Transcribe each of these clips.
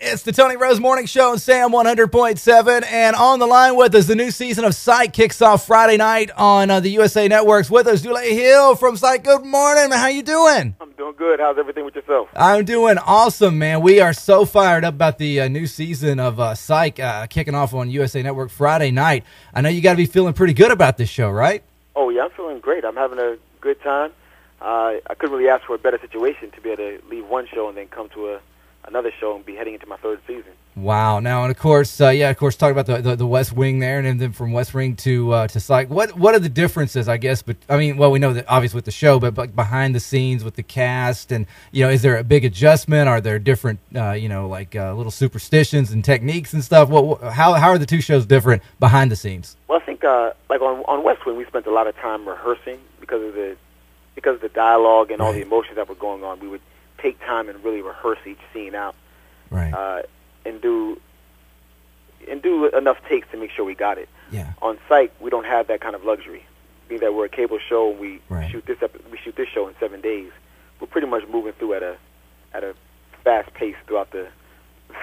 It's the Tony Rose Morning Show on Sam 100.7. And on the line with us, the new season of Psych kicks off Friday night on uh, the USA Networks. With us, Dule Hill from Psych. Good morning, man. How you doing? I'm doing good. How's everything with yourself? I'm doing awesome, man. We are so fired up about the uh, new season of uh, Psych uh, kicking off on USA Network Friday night. I know you got to be feeling pretty good about this show, right? Oh, yeah. I'm feeling great. I'm having a good time. Uh, I couldn't really ask for a better situation to be able to leave one show and then come to a another show and be heading into my third season. Wow! Now, and of course, uh, yeah, of course, talk about the, the, the West Wing there, and then from West Wing to uh, to Psych. What what are the differences? I guess, but I mean, well, we know that obviously with the show, but, but behind the scenes with the cast, and you know, is there a big adjustment? Are there different, uh, you know, like uh, little superstitions and techniques and stuff? What, how how are the two shows different behind the scenes? Well, I think uh, like on on West Wing, we spent a lot of time rehearsing because of the because of the dialogue and all the emotions that were going on. We would take time and really rehearse each scene out right? uh, and do and do enough takes to make sure we got it. Yeah. On Psych, we don't have that kind of luxury. Being that we're a cable show and we Right. shoot this ep- we shoot this show in seven days, we're pretty much moving through at a at a fast pace throughout the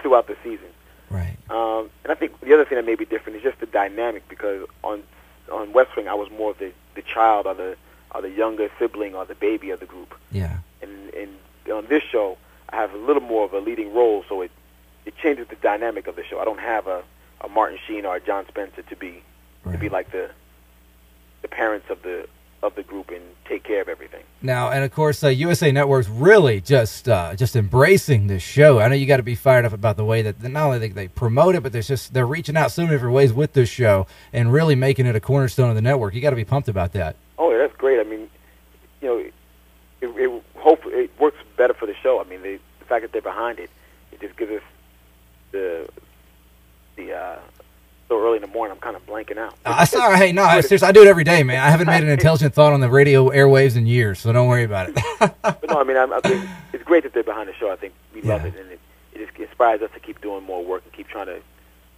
throughout the season. Right. Um, and I think the other thing that may be different is just the dynamic because on on West Wing I was more of the, the child or the or the younger sibling or the baby of the group, Yeah. On this show I have a little more of a leading role, so it it changes the dynamic of the show. I don't have a, a Martin Sheen or a John Spencer to be to be like the the parents of the of the group and take care of everything. Now, and of course, uh, USA Network's really just uh, just embracing this show. I know you got to be fired up about the way that not only they, they promote it, but there's just they're reaching out so many different ways with this show and really making it a cornerstone of the network. You got to be pumped about that. Oh, yeah, that's great. I mean, you know, it, it hope it works better for the show. I mean, they, the fact that they're behind it, it just gives us the the uh, so early in the morning. I'm kind of blanking out. Uh, I sorry, hey, no, I, seriously, I do it every day, man. I haven't made an intelligent thought on the radio airwaves in years, so don't worry about it. But no, I mean, I'm, I think it's great that they're behind the show. I think we love Yeah. it, and it, it just inspires us to keep doing more work and keep trying to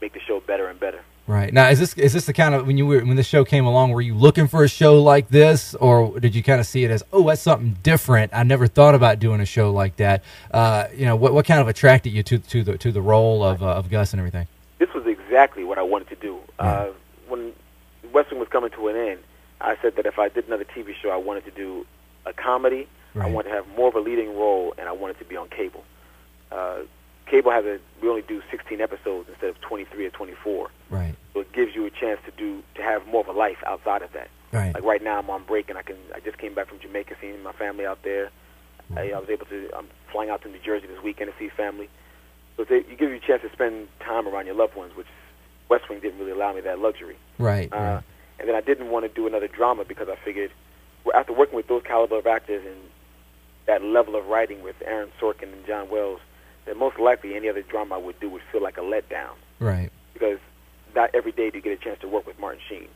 make the show better and better. right now, is this is this the kind of when you were when this show came along, were you looking for a show like this, or did you kind of see it as, oh, that's something different? I never thought about doing a show like that. Uh, you know, what what kind of attracted you to to the to the role of uh, of Gus and everything? This was exactly what I wanted to do. Uh, when West Wing was coming to an end, I said that if I did another TV show, I wanted to do a comedy. I wanted to have more of a leading role, and I wanted to be on cable. Uh, cable has a we only do 16 episodes instead of 23 or 24, Right, so it gives you a chance to do to have more of a life outside of that. right, Like right now, I'm on break, and I can I just came back from Jamaica, seeing my family out there. I, I was able to. I'm flying out to New Jersey this weekend to see family. So they, you give you a chance to spend time around your loved ones, which West Wing didn't really allow me that luxury. right, Uh, right. and then I didn't want to do another drama because I figured after working with those caliber of actors and that level of writing with Aaron Sorkin and John Wells, that most likely any other drama I would do would feel like a letdown right. because not every day do you get a chance to work with Martin Sheen.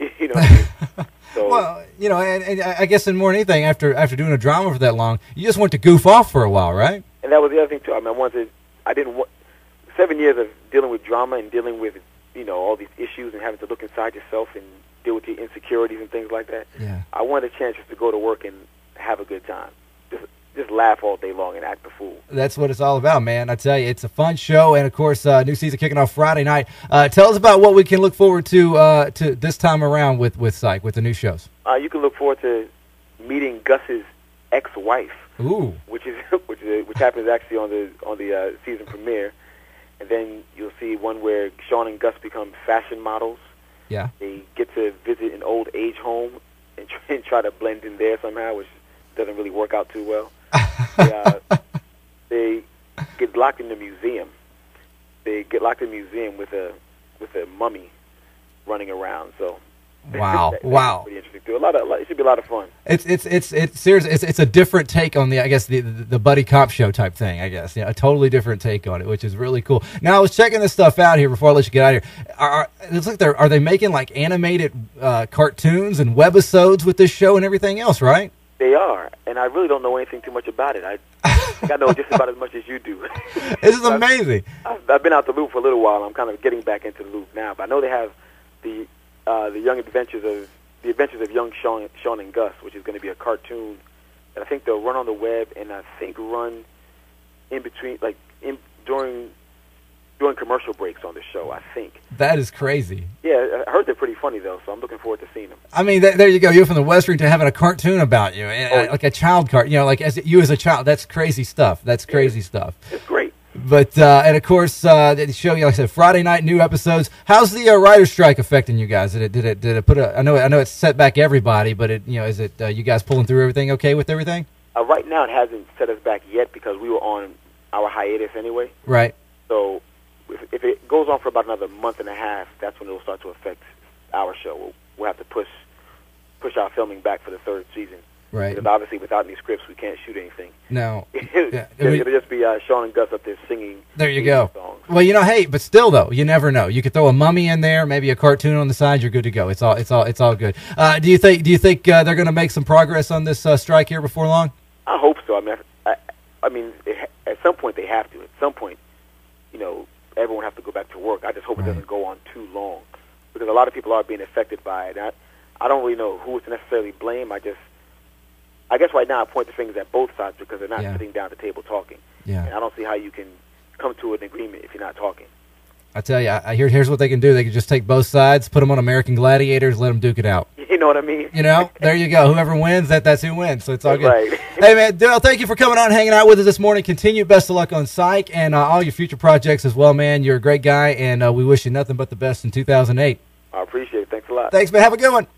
you know. What I mean? So Well, you know, and, and I guess in more than anything, after after doing a drama for that long, you just want to goof off for a while, right? and that was the other thing too. I mean, I wanted. I didn't want seven years of dealing with drama and dealing with you know all these issues and having to look inside yourself and deal with your insecurities and things like that. Yeah. I wanted a chance just to go to work and have a good time, just laugh all day long and act a fool. That's what it's all about, man. I tell you, it's a fun show, and of course, uh, new season kicking off Friday night. Uh, tell us about what we can look forward to uh, to this time around with with Psych with the new shows. Uh, you can look forward to meeting Gus's ex-wife, Ooh, which is which is which happens actually on the on the uh, season premiere, and then you'll see one where Sean and Gus become fashion models. yeah, They get to visit an old age home and try, and try to blend in there somehow, which doesn't really work out too well. they, uh, they get locked in the museum. They get locked in the museum with a with a mummy running around. So Wow, that- wow. pretty interesting too. A lot of it should be a lot of fun. it's it's it's it's serious. It's it's a different take on the I guess the, the buddy cop show type thing. I guess yeah, a totally different take on it, which is really cool. Now I was checking this stuff out here before I let you get out of here. Are, are it looks like they're are they making like animated uh, cartoons and webisodes with this show and everything else, right? They are, and I really don't know anything too much about it. I I know just about as much as you do. This is amazing. I've, I've been out the loop for a little while. I'm kind of getting back into the loop now, but I know they have the uh, the young adventures of the adventures of young Sean, Sean and Gus, which is going to be a cartoon that I think they'll run on the web and I think run in between, like in during commercial breaks on the show. I think. That is crazy. Yeah, I heard they're pretty funny though, so I'm looking forward to seeing them. I mean, th- there you go. You're from the West Wing to having a cartoon about you, and, Oh. uh, like a child cart. You know, like as you as a child. That's crazy stuff. That's crazy stuff. It's great. But uh, and of course, uh, the show. Like I said, Friday night new episodes. How's the uh, writer's strike affecting you guys? Did it did it did it put a? I know I know it's set back everybody, but it you know is it uh, you guys pulling through everything okay with everything? Uh, right now, it hasn't set us back yet because we were on our hiatus anyway. Right. So if, if it goes on for about another month and a half, that's when it will start to affect our show. We'll, we'll have to push push our filming back for the third season. Right. Because obviously, without any scripts, we can't shoot anything. No. it'll, Yeah, I mean- it'll just be uh, Sean and Gus up there singing. There you go. Songs. Well, you know, hey, but still though, you never know. You could throw a mummy in there, maybe a cartoon on the side. You're good to go. It's all, it's all, it's all good. Uh, do you think? Do you think uh, they're going to make some progress on this uh, strike here before long? I hope so. I mean, I, I mean, it, at some point they have to. At some point, you know, everyone has to go back to work. I just hope Right. it doesn't go on too long, because a lot of people are being affected by it. I, I don't really know who to necessarily blame. I just, I guess right now I point the fingers at both sides because they're not Yeah. sitting down at the table talking, and Yeah. I don't see how you can come to an agreement if you're not talking. I tell you, I, I here, here's what they can do. They can just take both sides, put them on American Gladiators, let them duke it out. You know what I mean? You know, there you go. Whoever wins, that that's who wins. So it's all good. Right. Hey man, Dale, thank you for coming on, and hanging out with us this morning. Continue best of luck on Psych and uh, all your future projects as well, man. You're a great guy, and uh, we wish you nothing but the best in 2008. I appreciate it. Thanks a lot. Thanks, man. Have a good one.